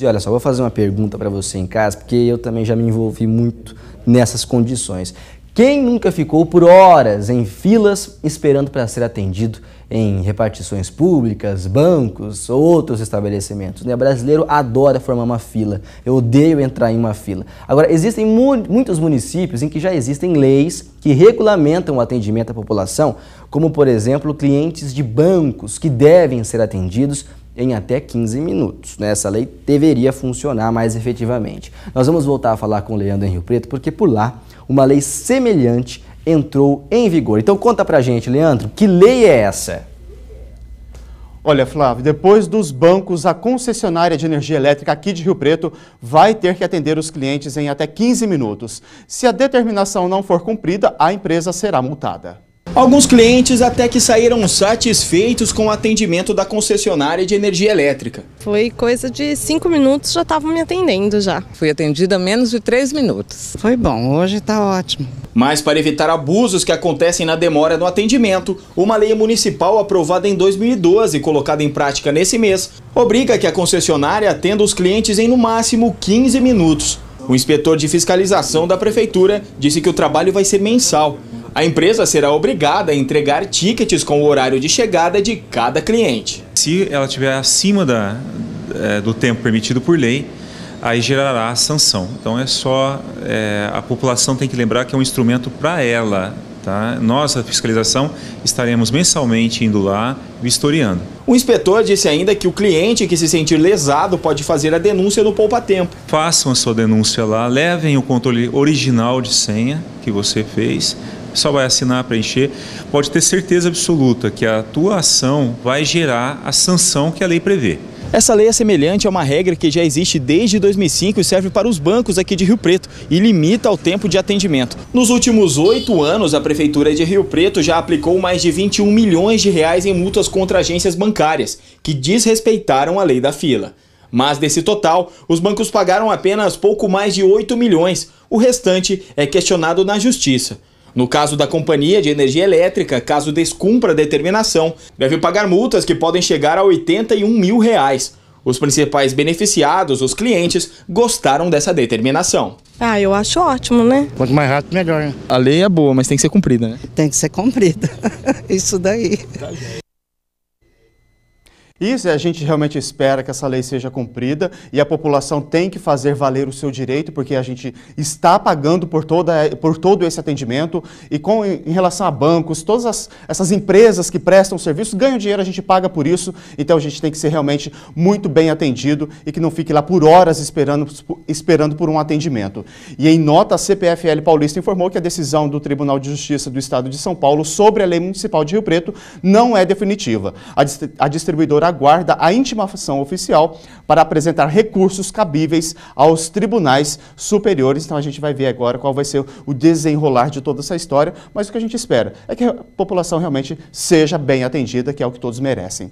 E olha só, vou fazer uma pergunta para você em casa, porque eu também já me envolvi muito nessas condições. Quem nunca ficou por horas em filas esperando para ser atendido em repartições públicas, bancos ou outros estabelecimentos? Né? O brasileiro adora formar uma fila. Eu odeio entrar em uma fila. Agora, existem mu muitos municípios em que já existem leis que regulamentam o atendimento à população, como, por exemplo, clientes de bancos que devem ser atendidos em até 15 minutos. Né? Essa lei deveria funcionar mais efetivamente. Nós vamos voltar a falar com o Leandro em Rio Preto, porque por lá uma lei semelhante entrou em vigor. Então conta pra gente, Leandro, que lei é essa? Olha, Flávio, depois dos bancos, a concessionária de energia elétrica aqui de Rio Preto vai ter que atender os clientes em até 15 minutos. Se a determinação não for cumprida, a empresa será multada. Alguns clientes até que saíram satisfeitos com o atendimento da concessionária de energia elétrica. Foi coisa de cinco minutos, já estavam me atendendo já. Fui atendida menos de três minutos. Foi bom, hoje está ótimo. Mas para evitar abusos que acontecem na demora no atendimento, uma lei municipal aprovada em 2012 e colocada em prática nesse mês, obriga que a concessionária atenda os clientes em no máximo 15 minutos. O inspetor de fiscalização da prefeitura disse que o trabalho vai ser mensal. A empresa será obrigada a entregar tickets com o horário de chegada de cada cliente. Se ela estiver acima da, é, do tempo permitido por lei, aí gerará sanção. Então é só é, a população tem que lembrar que é um instrumento para ela. Tá? Nós, a fiscalização, estaremos mensalmente indo lá vistoriando. O inspetor disse ainda que o cliente que se sentir lesado pode fazer a denúncia no Poupa Tempo. Façam a sua denúncia lá, levem o controle original de senha que você fez, só vai assinar, preencher, pode ter certeza absoluta que a tua ação vai gerar a sanção que a lei prevê. Essa lei é semelhante a uma regra que já existe desde 2005 e serve para os bancos aqui de Rio Preto e limita o tempo de atendimento. Nos últimos oito anos, a Prefeitura de Rio Preto já aplicou mais de 21 milhões de reais em multas contra agências bancárias que desrespeitaram a lei da fila. Mas desse total, os bancos pagaram apenas pouco mais de 8 milhões. O restante é questionado na Justiça. No caso da companhia de energia elétrica, caso descumpra a determinação, deve pagar multas que podem chegar a 81 mil reais. Os principais beneficiados, os clientes, gostaram dessa determinação. Ah, eu acho ótimo, né? Quanto mais rápido, melhor. Né? A lei é boa, mas tem que ser cumprida, né? Tem que ser cumprida. Isso daí. Isso a gente realmente espera que essa lei seja cumprida e a população tem que fazer valer o seu direito, porque a gente está pagando por, toda, por todo esse atendimento e com, em relação a bancos, todas as, essas empresas que prestam serviços ganham dinheiro, a gente paga por isso, então a gente tem que ser realmente muito bem atendido e que não fique lá por horas esperando, esperando por um atendimento. E em nota, a CPFL Paulista informou que a decisão do Tribunal de Justiça do Estado de São Paulo sobre a Lei Municipal de Rio Preto não é definitiva. A, a distribuidora aguarda a intimação oficial para apresentar recursos cabíveis aos tribunais superiores. Então a gente vai ver agora qual vai ser o desenrolar de toda essa história, mas o que a gente espera é que a população realmente seja bem atendida, que é o que todos merecem.